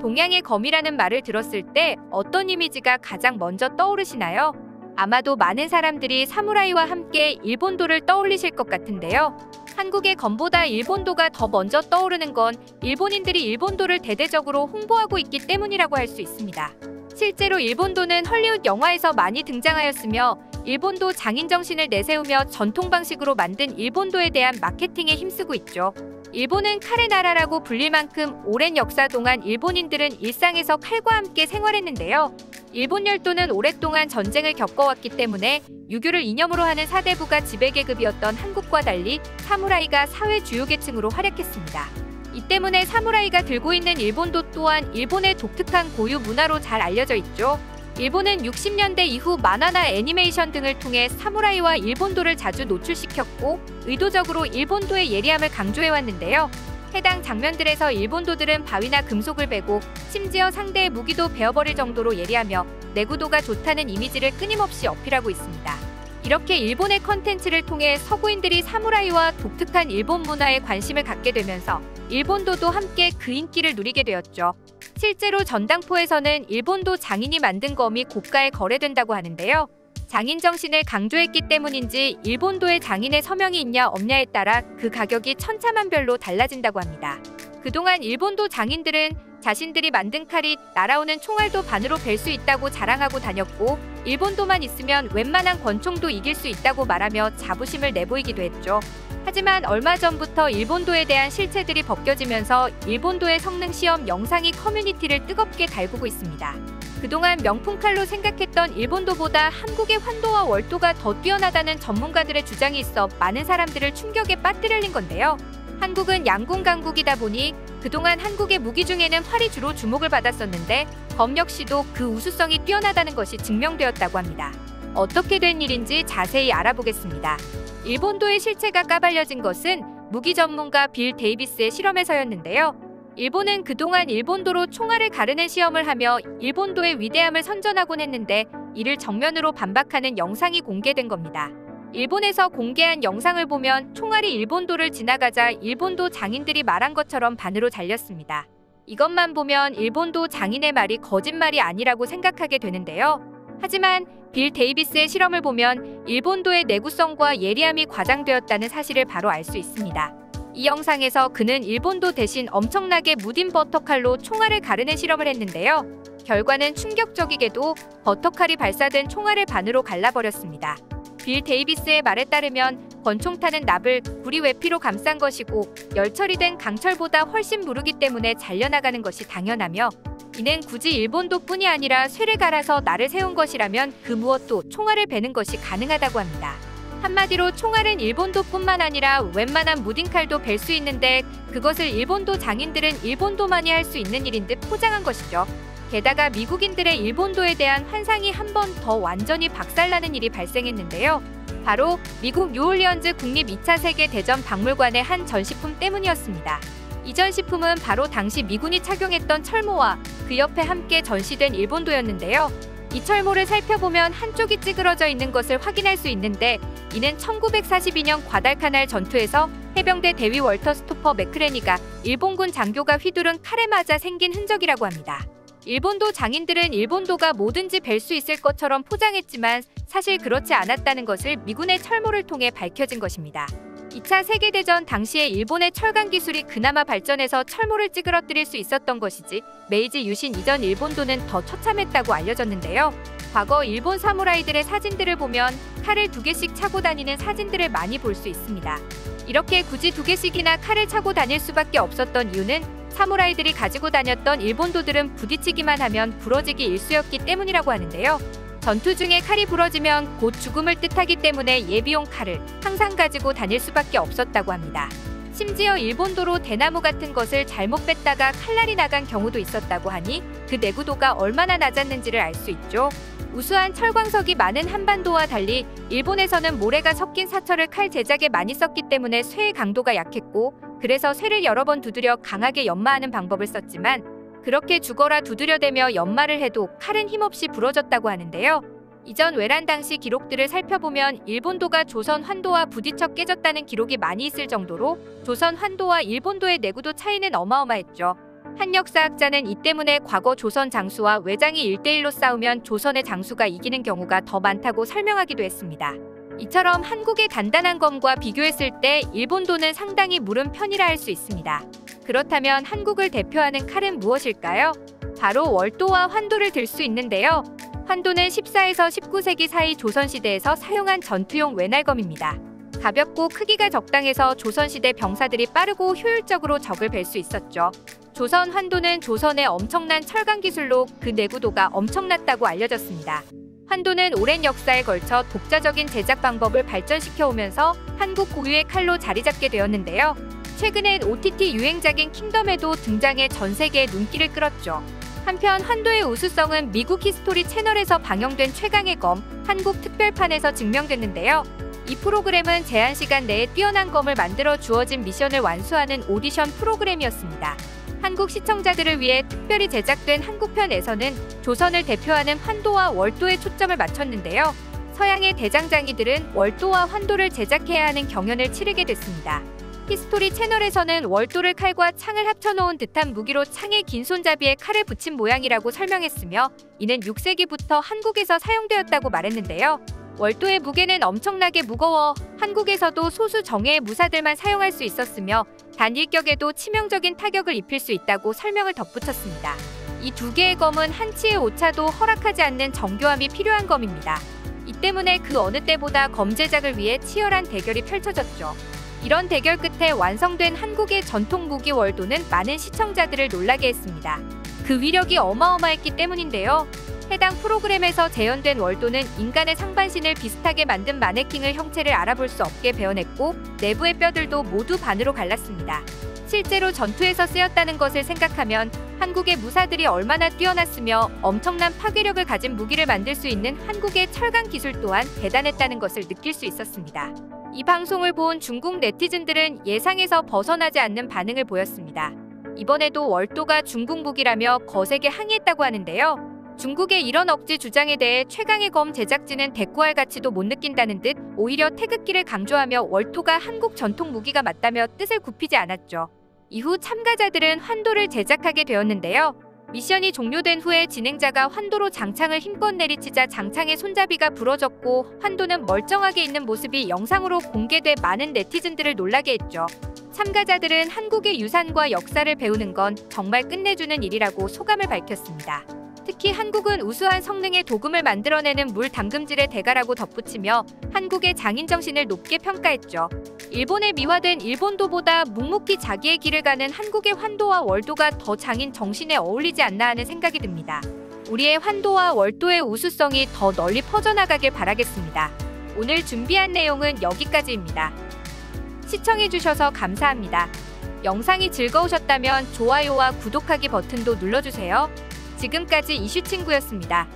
동양의 검이라는 말을 들었을 때 어떤 이미지가 가장 먼저 떠오르시나요? 아마도 많은 사람들이 사무라이와 함께 일본도를 떠올리실 것 같은데요. 한국의 검보다 일본도가 더 먼저 떠오르는 건 일본인들이 일본도를 대대적으로 홍보하고 있기 때문이라고 할 수 있습니다. 실제로 일본도는 헐리우드 영화에서 많이 등장하였으며 일본도 장인 정신을 내세우며 전통 방식으로 만든 일본도에 대한 마케팅에 힘쓰고 있죠. 일본은 칼의 나라라고 불릴 만큼 오랜 역사 동안 일본인들은 일상에서 칼과 함께 생활했는데요. 일본 열도는 오랫동안 전쟁을 겪어왔기 때문에 유교를 이념으로 하는 사대부가 지배계급이었던 한국과 달리 사무라이가 사회 주요 계층으로 활약했습니다. 이 때문에 사무라이가 들고 있는 일본도 또한 일본의 독특한 고유 문화로 잘 알려져 있죠. 일본은 60년대 이후 만화나 애니메이션 등을 통해 사무라이와 일본도를 자주 노출시켰고 의도적으로 일본도의 예리함을 강조해왔는데요. 해당 장면들에서 일본도들은 바위나 금속을 베고 심지어 상대의 무기도 베어버릴 정도로 예리하며 내구도가 좋다는 이미지를 끊임없이 어필하고 있습니다. 이렇게 일본의 컨텐츠를 통해 서구인들이 사무라이와 독특한 일본 문화에 관심을 갖게 되면서 일본도도 함께 그 인기를 누리게 되었죠. 실제로 전당포에서는 일본도 장인이 만든 검이 고가에 거래된다고 하는데요. 장인 정신을 강조했기 때문인지 일본도의 장인의 서명이 있냐 없냐에 따라 그 가격이 천차만별로 달라진다고 합니다. 그동안 일본도 장인들은 자신들이 만든 칼이 날아오는 총알도 반으로 벨수 있다고 자랑하고 다녔고 일본도만 있으면 웬만한 권총도 이길 수 있다고 말하며 자부심을 내보이기도 했죠. 하지만 얼마 전부터 일본도에 대한 실체들이 벗겨지면서 일본도의 성능 시험 영상이 커뮤니티를 뜨겁게 달구고 있습니다. 그동안 명품 칼로 생각했던 일본도보다 한국의 환도와 월도가 더 뛰어나다는 전문가들의 주장이 있어 많은 사람들을 충격에 빠뜨린 건데요. 한국은 양궁 강국이다 보니 그동안 한국의 무기 중에는 활이 주로 주목을 받았었는데 검 역시도 그 우수성이 뛰어나다는 것이 증명되었다고 합니다. 어떻게 된 일인지 자세히 알아보겠습니다. 일본도의 실체가 까발려진 것은 무기 전문가 빌 데이비스의 실험에서였는데요. 일본은 그동안 일본도로 총알을 가르는 시험을 하며 일본도의 위대함을 선전하곤 했는데 이를 정면으로 반박하는 영상이 공개된 겁니다. 일본에서 공개한 영상을 보면 총알이 일본도를 지나가자 일본도 장인들이 말한 것처럼 반으로 잘렸습니다. 이것만 보면 일본도 장인의 말이 거짓말이 아니라고 생각하게 되는데요. 하지만 빌 데이비스의 실험을 보면 일본도의 내구성과 예리함이 과장되었다는 사실을 바로 알 수 있습니다. 이 영상에서 그는 일본도 대신 엄청나게 무딘 버터칼로 총알을 가르는 실험을 했는데요. 결과는 충격적이게도 버터칼이 발사된 총알을 반으로 갈라버렸습니다. 빌 데이비스의 말에 따르면 권총탄은 납을 구리 외피로 감싼 것이고 열 처리 된 강철보다 훨씬 무르기 때문에 잘려나가는 것이 당연하며 이는 굳이 일본도뿐이 아니라 쇠를 갈아서 날을 세운 것이라면 그 무엇도 총알을 베는 것이 가능하다고 합니다. 한마디로 총알은 일본도뿐만 아니라 웬만한 무딘칼도 벨 수 있는데 그것을 일본도 장인들은 일본도만이 할 수 있는 일인 듯 포장한 것이죠. 게다가 미국인들의 일본도에 대한 환상이 한 번 더 완전히 박살나는 일이 발생했는데요. 바로 미국 뉴올리언즈 국립 2차 세계대전 박물관의 한 전시품 때문이었습니다. 이 전시품은 바로 당시 미군이 착용했던 철모와 그 옆에 함께 전시된 일본도였는데요. 이 철모를 살펴보면 한쪽이 찌그러져 있는 것을 확인할 수 있는데 이는 1942년 과달카날 전투에서 해병대 대위 월터 스토퍼 맥크레니가 일본군 장교가 휘두른 칼에 맞아 생긴 흔적이라고 합니다. 일본도 장인들은 일본도가 뭐든지 뵐 수 있을 것처럼 포장했지만 사실 그렇지 않았다는 것을 미군의 철모를 통해 밝혀진 것입니다. 2차 세계대전 당시에 일본의 철강 기술이 그나마 발전해서 철모를 찌그러뜨릴 수 있었던 것이지 메이지 유신 이전 일본도는 더 처참했다고 알려졌는데요. 과거 일본 사무라이들의 사진들을 보면 칼을 두 개씩 차고 다니는 사진들을 많이 볼 수 있습니다. 이렇게 굳이 두 개씩이나 칼을 차고 다닐 수밖에 없었던 이유는 사무라이들이 가지고 다녔던 일본도들은 부딪히기만 하면 부러지기 일쑤였기 때문이라고 하는데요. 전투 중에 칼이 부러지면 곧 죽음을 뜻하기 때문에 예비용 칼을 항상 가지고 다닐 수밖에 없었다고 합니다. 심지어 일본도로 대나무 같은 것을 잘못 뺐다가 칼날이 나간 경우도 있었다고 하니 그 내구도가 얼마나 낮았는지를 알 수 있죠. 우수한 철광석이 많은 한반도와 달리 일본에서는 모래가 섞인 사철을 칼 제작에 많이 썼기 때문에 쇠의 강도가 약했고 그래서 쇠를 여러 번 두드려 강하게 연마하는 방법을 썼지만 그렇게 죽어라 두드려대며 연말을 해도 칼은 힘없이 부러졌다고 하는데요. 이전 외란 당시 기록들을 살펴보면 일본도가 조선 환도와 부딪혀 깨졌다는 기록이 많이 있을 정도로 조선 환도와 일본도의 내구도 차이는 어마어마했죠. 한 역사학자는 이 때문에 과거 조선 장수와 외장이 1대1로 싸우면 조선의 장수가 이기는 경우가 더 많다고 설명하기도 했습니다. 이처럼 한국의 단단한 검과 비교했을 때 일본도는 상당히 무른 편이라 할 수 있습니다. 그렇다면 한국을 대표하는 칼은 무엇일까요? 바로 월도와 환도를 들 수 있는데요. 환도는 14에서 19세기 사이 조선시대에서 사용한 전투용 외날검입니다. 가볍고 크기가 적당해서 조선시대 병사들이 빠르고 효율적으로 적을 벨 수 있었죠. 조선 환도는 조선의 엄청난 철강 기술로 그 내구도가 엄청났다고 알려졌습니다. 환도는 오랜 역사에 걸쳐 독자적인 제작 방법을 발전시켜 오면서 한국 고유의 칼로 자리 잡게 되었는데요. 최근엔 OTT 유행작인 킹덤에도 등장해 전 세계의 눈길을 끌었죠. 한편 환도의 우수성은 미국 히스토리 채널에서 방영된 최강의 검 한국 특별판에서 증명됐는데요. 이 프로그램은 제한 시간 내에 뛰어난 검을 만들어 주어진 미션을 완수하는 오디션 프로그램이었습니다. 한국 시청자들을 위해 특별히 제작된 한국편에서는 조선을 대표하는 환도와 월도에 초점을 맞췄는데요. 서양의 대장장이들은 월도와 환도를 제작해야 하는 경연을 치르게 됐습니다. 히스토리 채널에서는 월도를 칼과 창을 합쳐놓은 듯한 무기로 창에 긴 손잡이에 칼을 붙인 모양이라고 설명했으며 이는 6세기부터 한국에서 사용되었다고 말했는데요. 월도의 무게는 엄청나게 무거워 한국에서도 소수 정예의 무사들만 사용할 수 있었으며 단 일격에도 치명적인 타격을 입힐 수 있다고 설명을 덧붙였습니다. 이 두 개의 검은 한치의 오차도 허락하지 않는 정교함이 필요한 검입니다. 이 때문에 그 어느 때보다 검 제작을 위해 치열한 대결이 펼쳐졌죠. 이런 대결 끝에 완성된 한국의 전통 무기 월도는 많은 시청자들을 놀라게 했습니다. 그 위력이 어마어마했기 때문인데요. 해당 프로그램에서 재현된 월도는 인간의 상반신을 비슷하게 만든 마네킹을 형체를 알아볼 수 없게 베어냈고 내부의 뼈들도 모두 반으로 갈랐습니다. 실제로 전투에서 쓰였다는 것을 생각하면 한국의 무사들이 얼마나 뛰어났으며 엄청난 파괴력을 가진 무기를 만들 수 있는 한국의 철강 기술 또한 대단했다는 것을 느낄 수 있었습니다. 이 방송을 본 중국 네티즌들은 예상에서 벗어나지 않는 반응을 보였습니다. 이번에도 월도가 중국 무기라며 거세게 항의했다고 하는데요. 중국의 이런 억지 주장에 대해 최강의 검 제작진은 대꾸할 가치도 못 느낀다는 듯 오히려 태극기를 강조하며 월토가 한국 전통 무기가 맞다며 뜻을 굽히지 않았죠. 이후 참가자들은 환도를 제작하게 되었는데요. 미션이 종료된 후에 진행자가 환도로 장창을 힘껏 내리치자 장창의 손잡이가 부러졌고 환도는 멀쩡하게 있는 모습이 영상으로 공개돼 많은 네티즌들을 놀라게 했죠. 참가자들은 한국의 유산과 역사를 배우는 건 정말 끝내주는 일이라고 소감을 밝혔습니다. 특히 한국은 우수한 성능의 도금을 만들어내는 물 담금질의 대가라고 덧붙이며 한국의 장인 정신을 높게 평가했죠. 일본에 미화된 일본도보다 묵묵히 자기의 길을 가는 한국의 환도와 월도가 더 장인 정신에 어울리지 않나 하는 생각이 듭니다. 우리의 환도와 월도의 우수성이 더 널리 퍼져나가길 바라겠습니다. 오늘 준비한 내용은 여기까지입니다. 시청해주셔서 감사합니다. 영상이 즐거우셨다면 좋아요와 구독하기 버튼도 눌러주세요. 지금까지 이슈 친구였습니다.